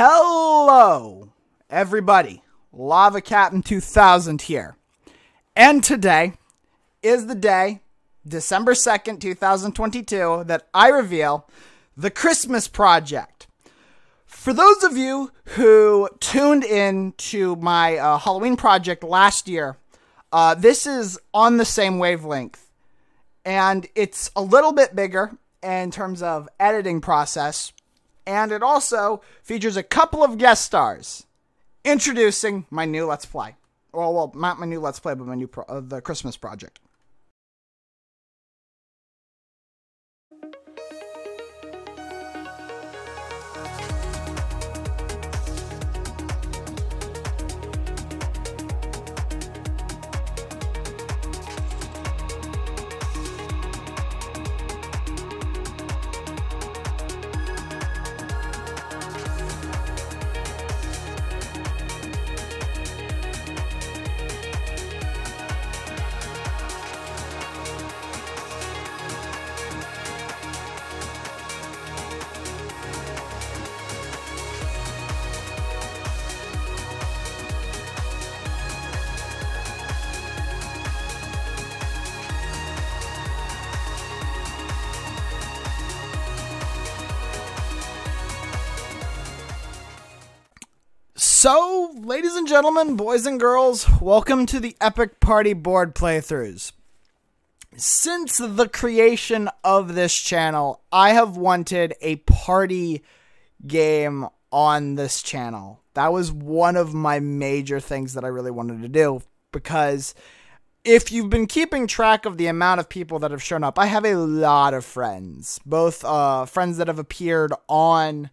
Hello, everybody. Lava Captain 2000 here. And today is the day, December 2nd, 2022, that I reveal the Christmas Project. For those of you who tuned in to my uh, Halloween project last year, uh, this is on the same wavelength. And it's a little bit bigger in terms of editing process and it also features a couple of guest stars. Introducing my new Let's Play. Well, well, not my new Let's Play, but my new pro- uh, the Christmas project. So, ladies and gentlemen, boys and girls, welcome to the Epic Party Board Playthroughs. Since the creation of this channel, I have wanted a party game on this channel. That was one of my major things that I really wanted to do because if you've been keeping track of the amount of people that have shown up, I have a lot of friends, both uh, friends that have appeared on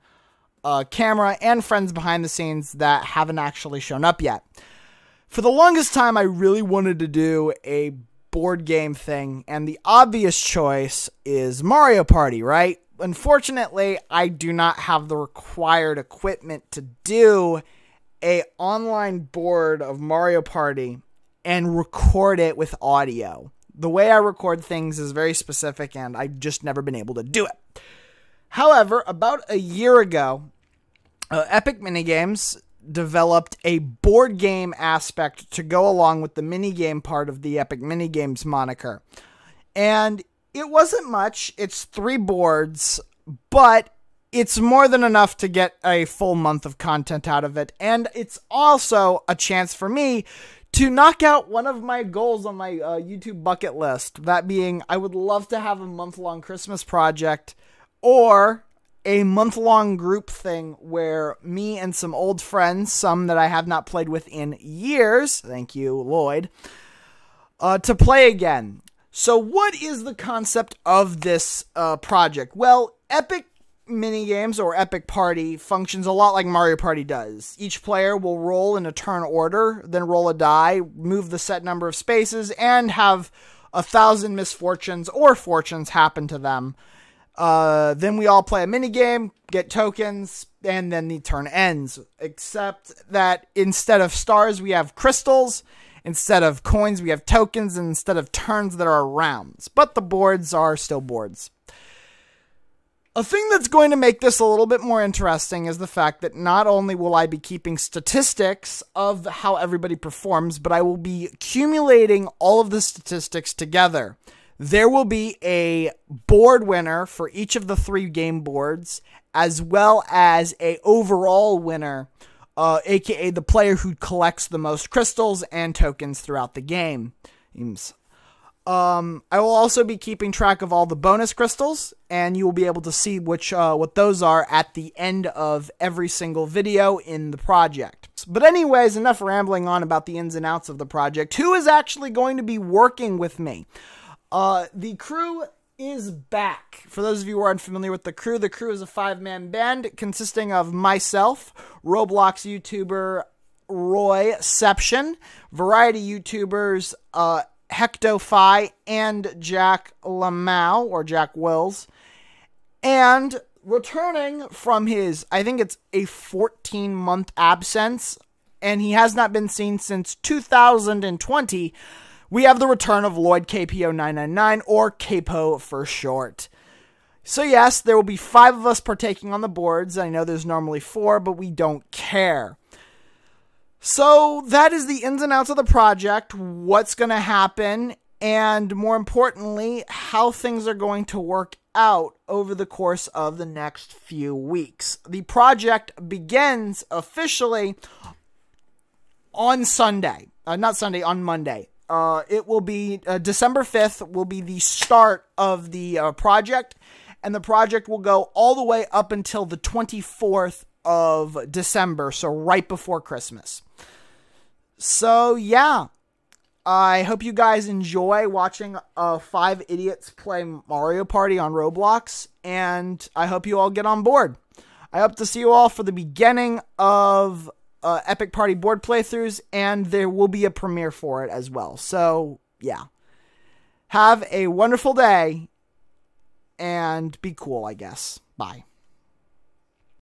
uh, camera and friends behind the scenes that haven't actually shown up yet. For the longest time, I really wanted to do a board game thing, and the obvious choice is Mario Party, right? Unfortunately, I do not have the required equipment to do a online board of Mario Party and record it with audio. The way I record things is very specific and I've just never been able to do it. However, about a year ago, uh, Epic Minigames developed a board game aspect to go along with the minigame part of the Epic Minigames moniker. And it wasn't much, it's three boards, but it's more than enough to get a full month of content out of it. And it's also a chance for me to knock out one of my goals on my uh, YouTube bucket list. That being, I would love to have a month long Christmas project or a month long group thing where me and some old friends, some that I have not played with in years, thank you, Lloyd, uh, to play again. So, what is the concept of this uh, project? Well, Epic Minigames or Epic Party functions a lot like Mario Party does. Each player will roll in a turn order, then roll a die, move the set number of spaces, and have a thousand misfortunes or fortunes happen to them uh, then we all play a mini game, get tokens, and then the turn ends. Except that instead of stars, we have crystals. Instead of coins, we have tokens. And instead of turns, there are rounds. But the boards are still boards. A thing that's going to make this a little bit more interesting is the fact that not only will I be keeping statistics of how everybody performs, but I will be accumulating all of the statistics together there will be a board winner for each of the three game boards, as well as a overall winner, uh, aka the player who collects the most crystals and tokens throughout the game. Um, I will also be keeping track of all the bonus crystals, and you will be able to see which uh, what those are at the end of every single video in the project. But anyways, enough rambling on about the ins and outs of the project. Who is actually going to be working with me? Uh, the Krew is back. For those of you who are unfamiliar with the Krew, the Krew is a five man band consisting of myself, Roblox YouTuber Roy Royception, variety YouTubers uh, and Jack Lamau, or Jack Wills. And returning from his, I think it's a 14 month absence, and he has not been seen since 2020 we have the return of Lloyd Kyepo 999 or Capo for short. So, yes, there will be five of us partaking on the boards. I know there's normally four, but we don't care. So, that is the ins and outs of the project, what's going to happen, and more importantly, how things are going to work out over the course of the next few weeks. The project begins officially on Sunday, uh, not Sunday, on Monday. Uh, it will be uh, December 5th, will be the start of the uh, project and the project will go all the way up until the 24th of December, so right before Christmas. So, yeah. I hope you guys enjoy watching uh, five idiots play Mario Party on Roblox, and I hope you all get on board. I hope to see you all for the beginning of uh, Epic Party board playthroughs, and there will be a premiere for it as well. So, yeah. Have a wonderful day, and be cool, I guess. Bye.